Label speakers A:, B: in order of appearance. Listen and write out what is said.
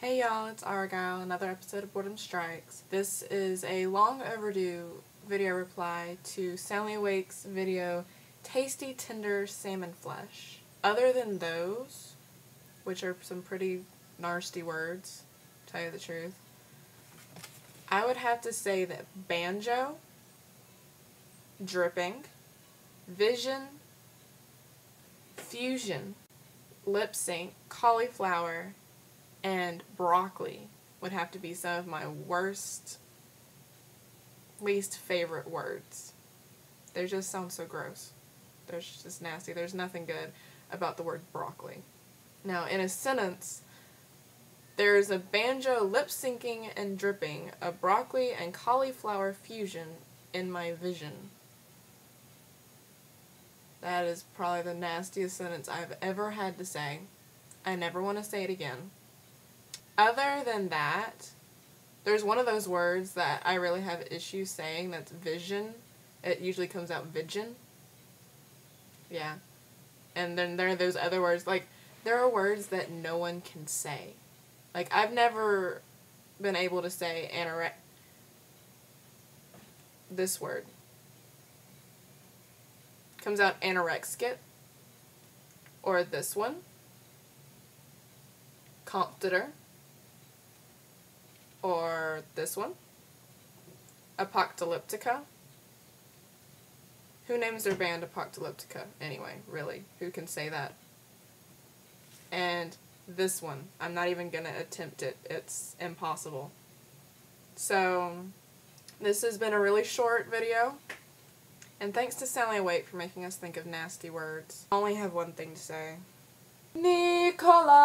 A: Hey y'all, it's Argyle, another episode of Boredom Strykes. This is a long overdue video reply to Soundlyawake's video, Tasty Tender Salmon Flesh. Other than those, which are some pretty nasty words, tell you the truth, I would have to say that banjo, dripping, vision, fusion, lip sync, cauliflower, and broccoli would have to be some of my worst, least favorite words. They just sound so gross. They're just nasty. There's nothing good about the word broccoli. Now, in a sentence, there's a banjo lip syncing and dripping, a broccoli and cauliflower fusion in my vision. That is probably the nastiest sentence I've ever had to say. I never want to say it again. Other than that, there's one of those words that I really have issues saying that's vision. It usually comes out vision. Yeah. And then there are those other words, like, there are words that no one can say. Like, I've never been able to say anorexia. This word. Comes out anorexic. Or this one. Competitor this one, Apocalyptica. Who names their band Apocalyptica anyway, really? Who can say that? And this one, I'm not even going to attempt it. It's impossible. So, this has been a really short video. And thanks to Soundlyawake for making us think of nasty words. I only have one thing to say. Nicola!